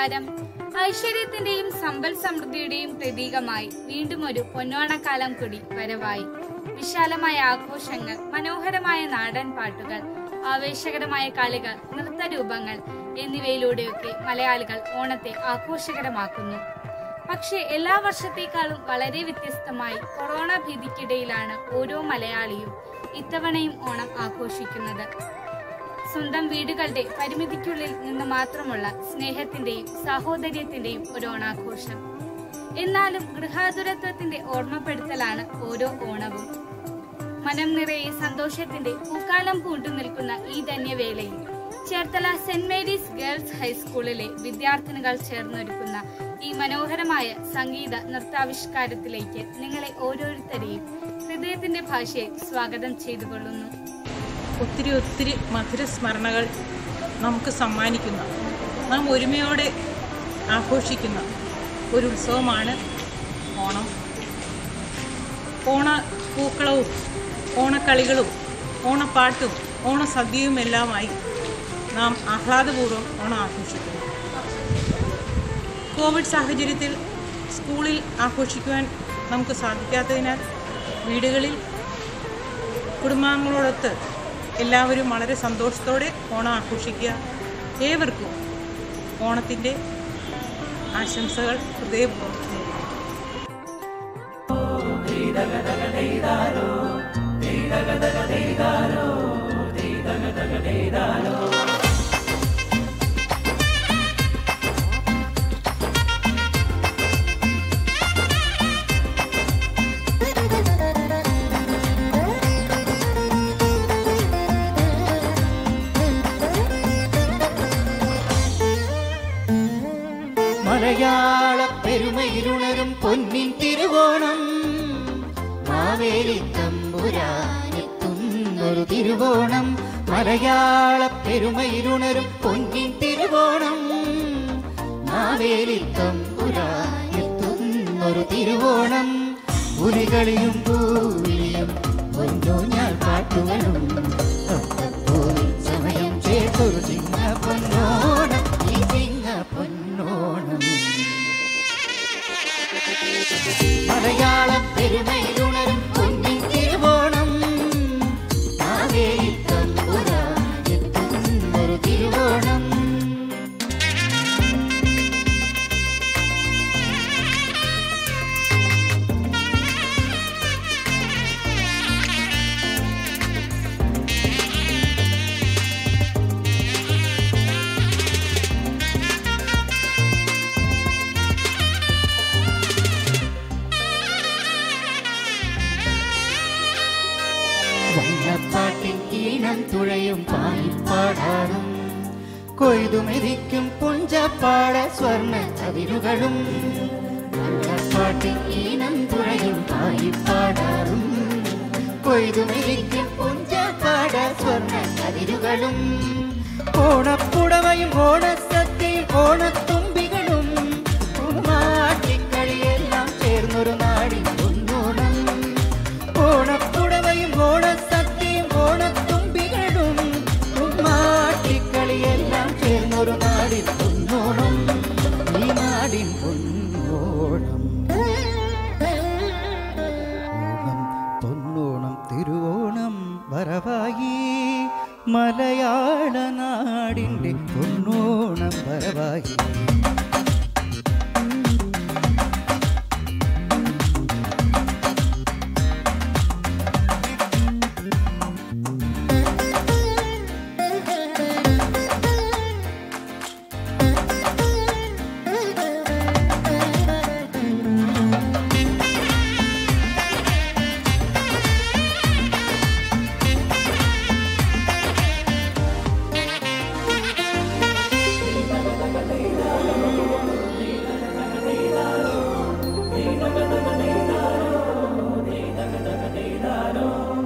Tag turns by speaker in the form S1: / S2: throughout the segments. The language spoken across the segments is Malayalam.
S1: നമസ്കാരം ഐശ്വര്യത്തിന്റെയും സമ്പൽ സമൃദ്ധിയുടെയും പ്രതീകമായി വീണ്ടും ഒരു പൊന്നോണക്കാലം കൂടി വരവായി. വിശാലമായ ആഘോഷങ്ങൾ മനോഹരമായ നാടൻ പാട്ടുകൾ ആവേശകരമായ കളികൾ നൃത്തരൂപങ്ങൾ എന്നിവയിലൂടെയൊക്കെ മലയാളികൾ ഓണത്തെ ആഘോഷകരമാക്കുന്നു. പക്ഷേ എല്ലാ വർഷത്തേക്കാളും വളരെ വ്യത്യസ്തമായി കൊറോണ ഭീതിക്കിടയിലാണ് ഓരോ മലയാളിയും ഇത്തവണയും ഓണം ആഘോഷിക്കുന്നത്. സ്വന്തം വീടുകളുടെ പരിമിതിക്കുള്ളിൽ നിന്ന് മാത്രമുള്ള സ്നേഹത്തിന്റെയും സാഹോദര്യത്തിന്റെയും ഒരു ഓണാഘോഷം. എന്നാലും ഗൃഹാതുരത്വത്തിന്റെ ഓർമ്മപ്പെടുത്തലാണ് ഓരോ ഓണവും. മനം നിറയെ സന്തോഷത്തിന്റെ പൂക്കാലം പൂണ്ടു നിൽക്കുന്ന ഈ ധന്യവേളയിൽ ചേർത്തല സെന്റ് മേരീസ് ഗേൾസ് ഹൈസ്കൂളിലെ വിദ്യാർത്ഥിനികൾ ചേർന്നൊരുക്കുന്ന ഈ മനോഹരമായ സംഗീത നൃത്താവിഷ്കാരത്തിലേക്ക് നിങ്ങളെ ഓരോരുത്തരെയും ഹൃദയത്തിന്റെ ഭാഷയെ സ്വാഗതം ചെയ്തുകൊള്ളുന്നു.
S2: ഒത്തിരി ഒത്തിരി മധുര സ്മരണകൾ നമുക്ക് സമ്മാനിക്കുന്ന നാം ഒരുമയോടെ ആഘോഷിക്കുന്ന ഒരു ഉത്സവമാണ് ഓണം. ഓണ പൂക്കളവും ഓണക്കളികളും ഓണപ്പാട്ടും ഓണസദ്യയും എല്ലാമായി നാം ആഹ്ലാദപൂർവം ഓണം ആഘോഷിക്കുന്നു. കോവിഡ് സാഹചര്യത്തിൽ സ്കൂളിൽ ആഘോഷിക്കുവാൻ നമുക്ക് സാധിക്കാത്തതിനാൽ വീടുകളിൽ കുടുംബാംഗങ്ങളോടൊത്ത് എല്ലാവരും വളരെ സന്തോഷത്തോടെ ഓണം ആഘോഷിക്കുക. ഏവർക്കും ഓണത്തിന്റെ ആശംസകൾ
S3: ഹൃദയപൂർവം പെരുമയിലുണരും പൊന്നിൻ തിരുവോണം മാവേലി തമ്പുരാനെത്തുന്നൊരു തിരുവോണം മലയാള പെരുമയിരുണരും പൊന്നിൻ തിരുവോണം മാവേലി തമ്പുരാനെത്തുന്നൊരു തിരുവോണം പുലികളിയും പൂവിളിയും പൊന്നൂഞ്ഞാൽ പാട്ടുകളും സമയം ചേർത്തൊരു ചിങ്ങ പൊന്നോണം മലയാളം വണ്ണപ്പാട്ടിൻ ഈണം തുഴയും പായിപ്പാടാറും കൊയ്തുമെതിക്കും പുഞ്ചപ്പാട സ്വർണ കതിരുകളും വള്ളപ്പാട്ടിൻ ഈണം തുഴയും പായിപ്പാടാറും കൊയ്തുമെതിക്കും പുഞ്ചപ്പാട സ്വർണ കതിരുകളും ഓണപ്പുടവയും ഓണസദ്യയും ഓണത്തുമ്പികളും പൊന്നോണം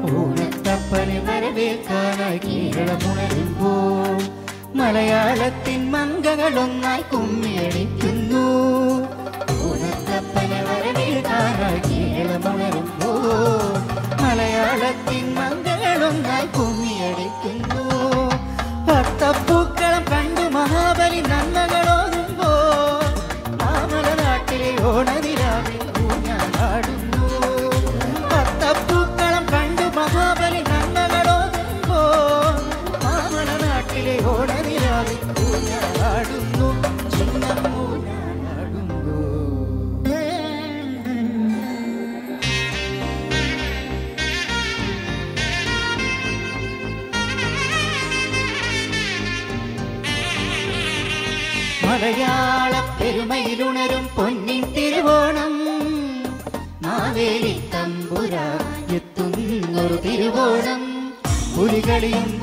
S3: വരവായി ഓണത്തപ്പനെ വരവേൽക്കാനായി കേരളമുണരുമ്പോൾ മലയാളത്തിൻ മംഗകളൊന്നായി കുമ്മിയടിക്കുന്നു ഓണത്തപ്പനെ വരവേൽക്കാനായി കേരളമുണരുമ്പോൾ മലയാളത്തിൻ മംഗളൊന്നായി കുമ്മിയടിക്കുന്നു അത്തപ്പൂക്കളം കണ്ടു മഹാബലി നന്മകളോതുമ്പോൾ മലയാള പെരുമയിലുണരും പൊന്നിൻ തിരുവോണം. മാവേലി തമ്പുര എത്തുന്നൊരു തിരുവോണം. പുലികളിയും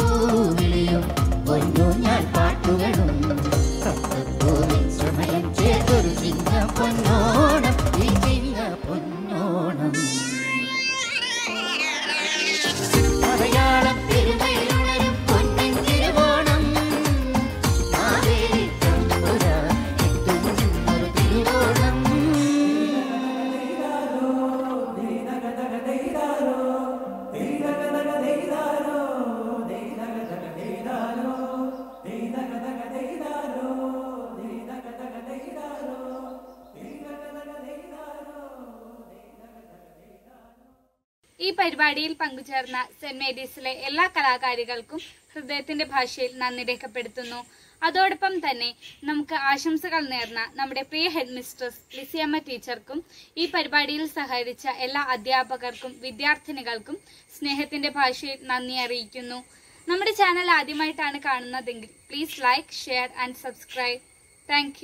S3: ഈ
S1: പരിപാടിയിൽ പങ്കുചേർന്ന സെന്റ് മേരീസിലെ എല്ലാ കലാകാരികൾക്കും ഹൃദയത്തിന്റെ ഭാഷയിൽ നന്ദി രേഖപ്പെടുത്തുന്നു. അതോടൊപ്പം തന്നെ നമുക്ക് ആശംസകൾ നേർന്ന നമ്മുടെ പ്രിയ ഹെഡ് മിസ്ട്രസ് ലിസിയമ്മ ടീച്ചർക്കും ഈ പരിപാടിയിൽ സഹകരിച്ച എല്ലാ അധ്യാപകർക്കും വിദ്യാർത്ഥിനികൾക്കും സ്നേഹത്തിന്റെ ഭാഷയിൽ നന്ദി അറിയിക്കുന്നു. നമ്മുടെ ചാനൽ ആദ്യമായിട്ടാണ് കാണുന്നതെങ്കിൽ please like share and subscribe thank